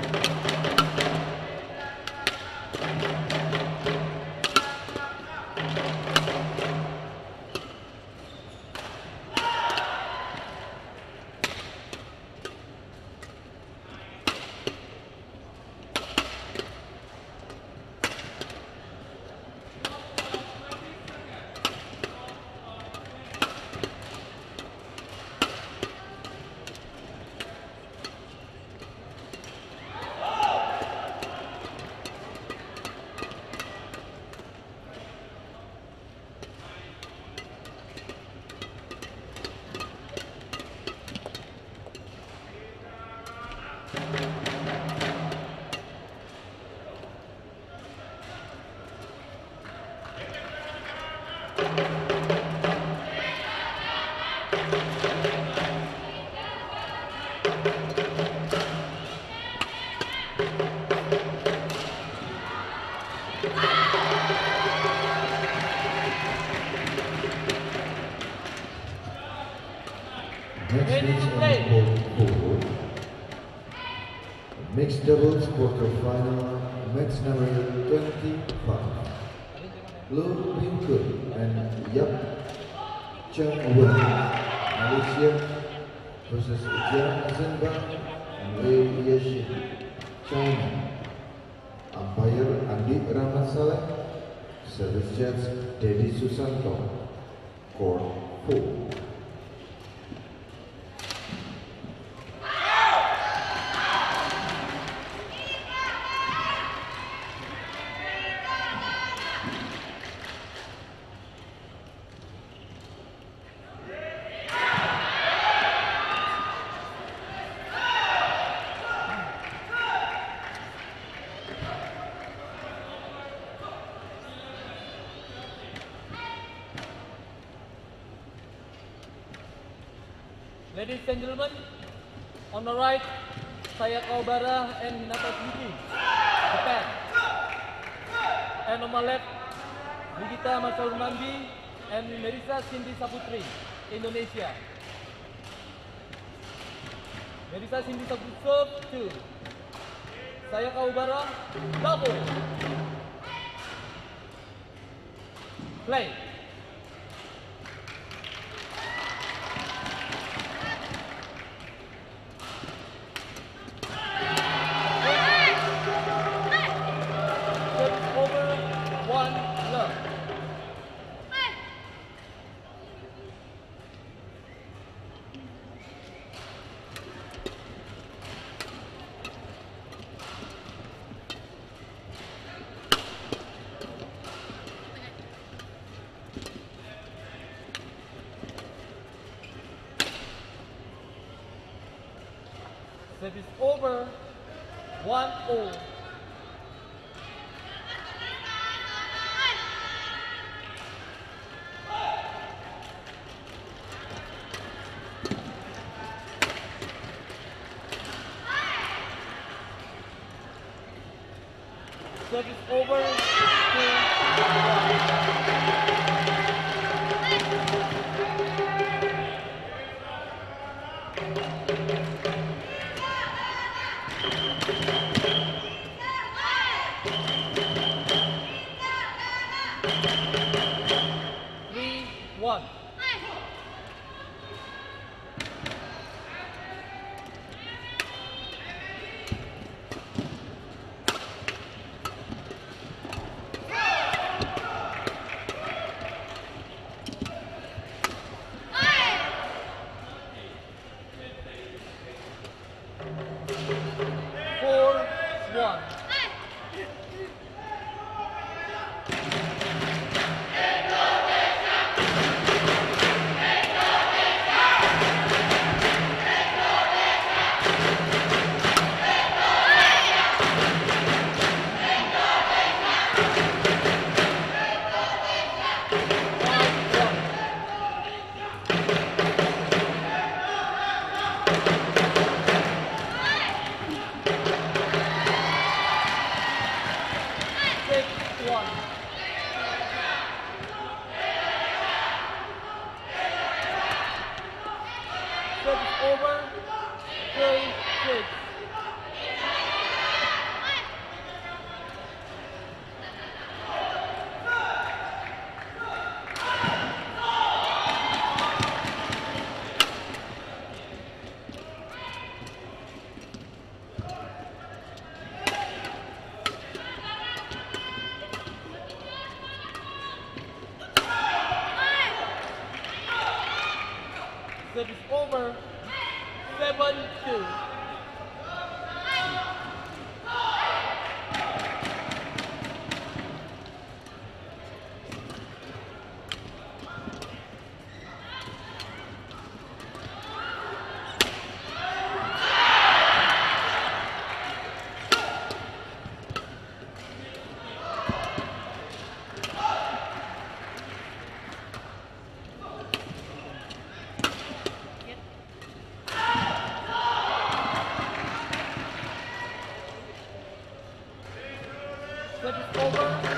Next is Mixed doubles quarterfinal, match number 25. Lu Bin and Yap Cheng Wen, Malaysia versus Jiang Zhenbang and Wei Yexin, China. Umpire Andi Rahmat Saleh, Service Judge Dedi Susanto, Court Ladies and gentlemen, on the right, saya Kawabara and Hinata Suzuki, Japan. And on my left, Nikita Masaru Nambi and Melissa Cindy Saputri, Indonesia. Melissa Cindy Saputri serve two. Saya Kawabara, double. Play. Service over, one all. Service over. Service over.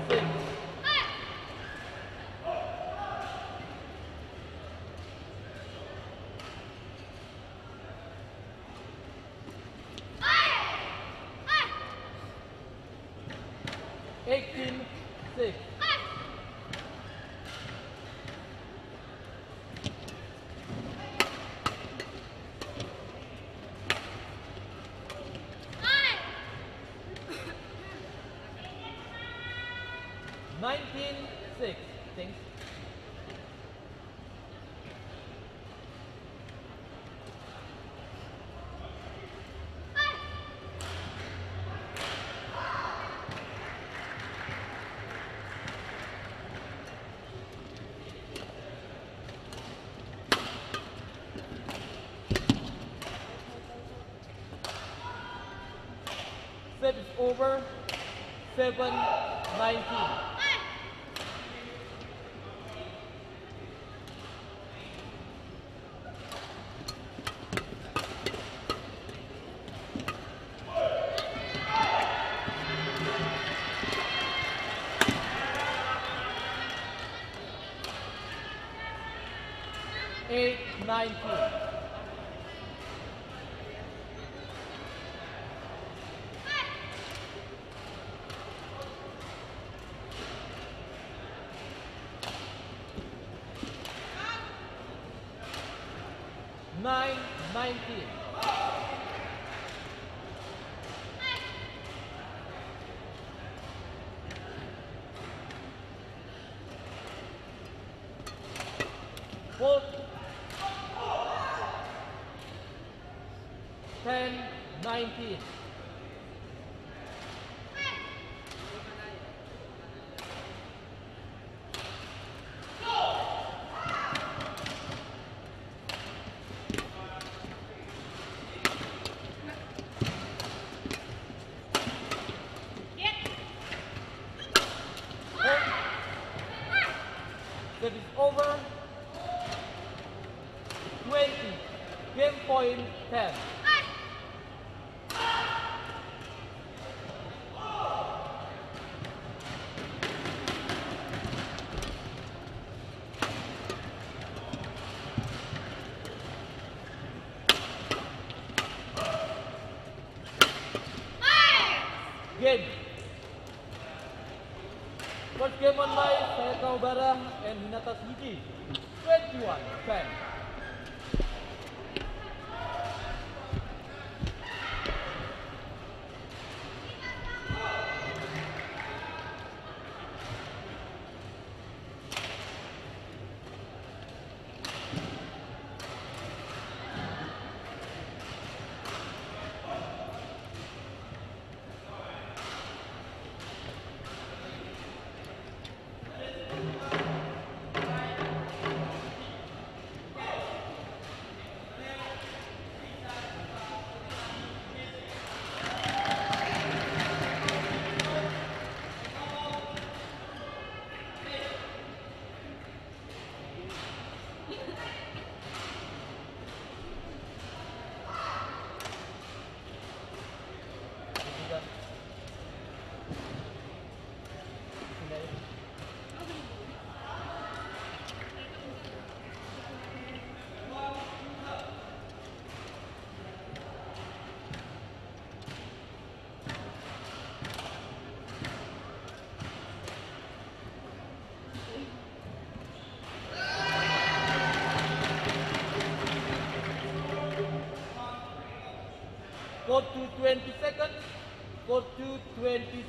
over 719. 我 Hinata Suzuki, 21 10.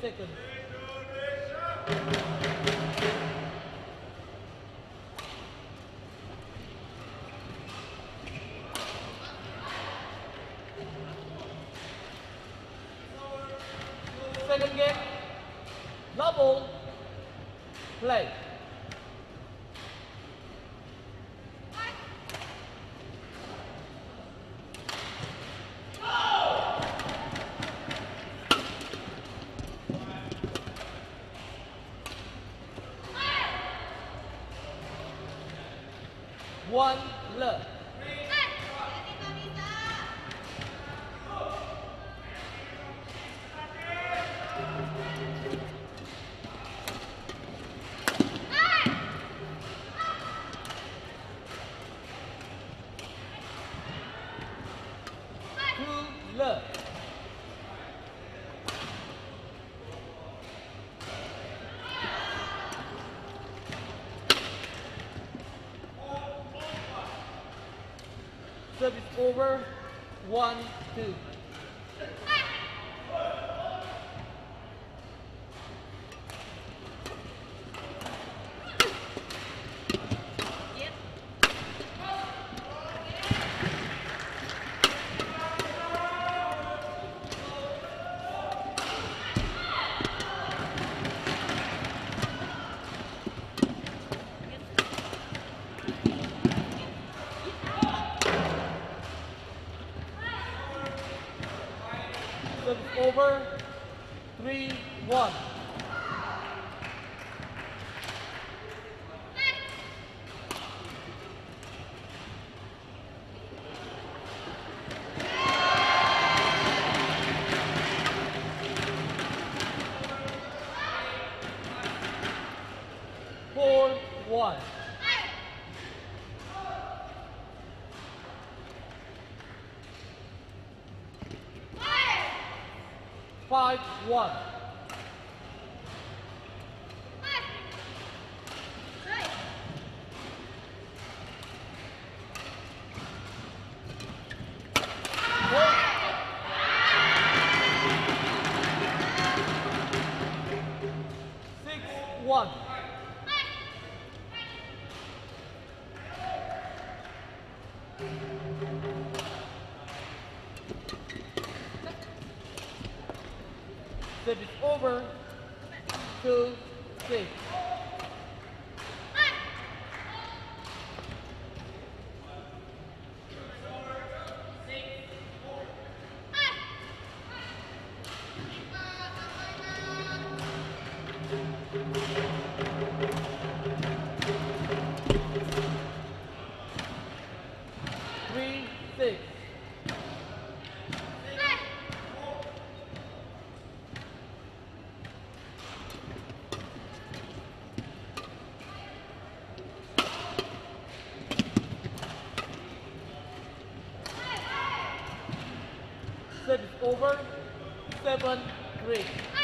stick Look. Service over. One, two. one. Thank you. Set it over two, six. three.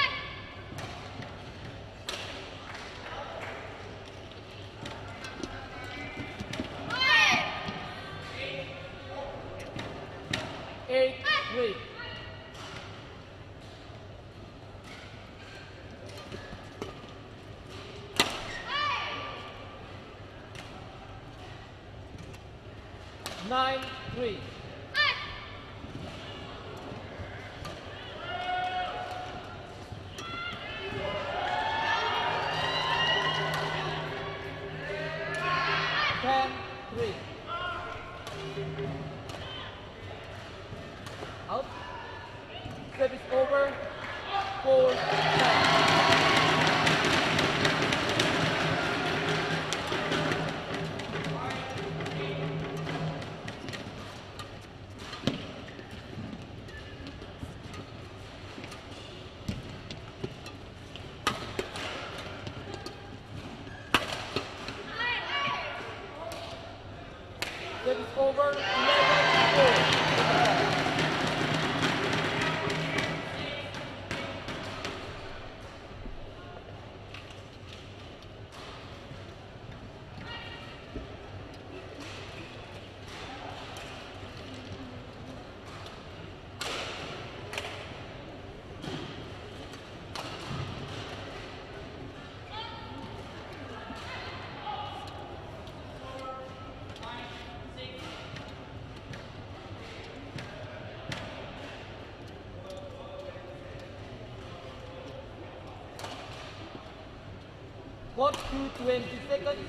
Code to 20 seconds.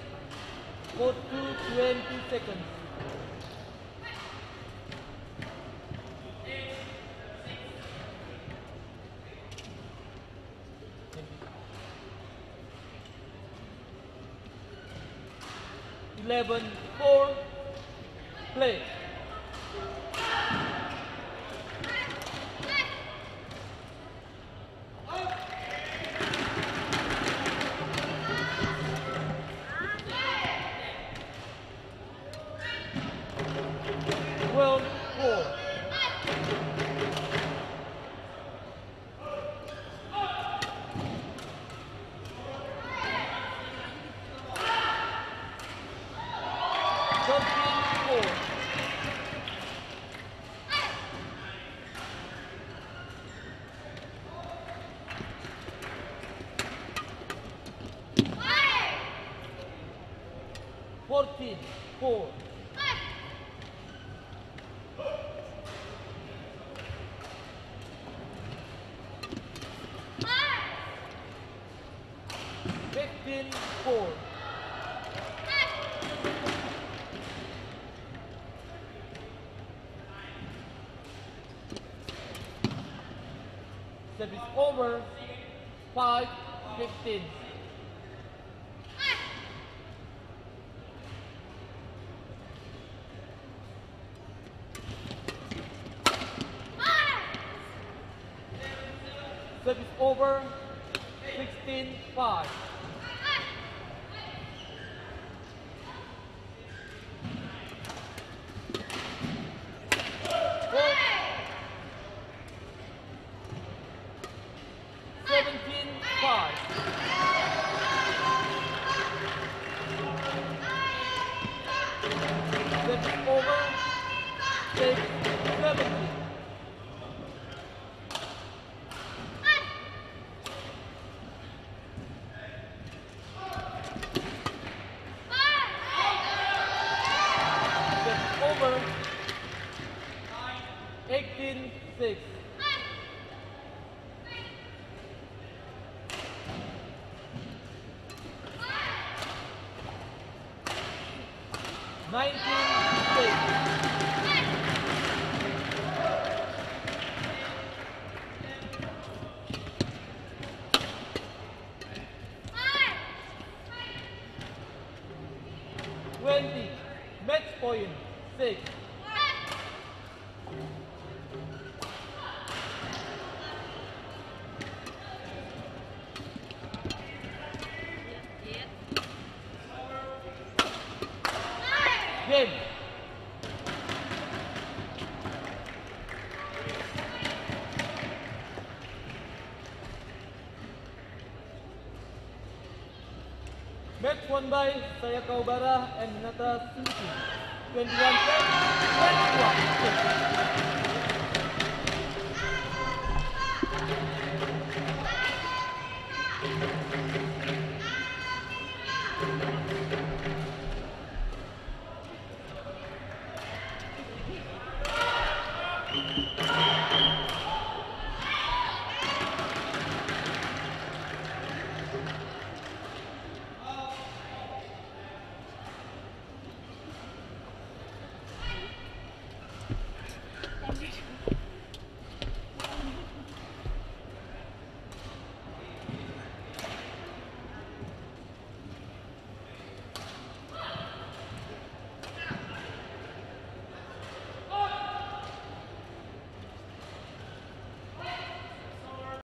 Code to 20 seconds. service over 5.15. Service over 16.5. 19 states. Won by Sayakaw Bara and Nata Suzuki. 21 21.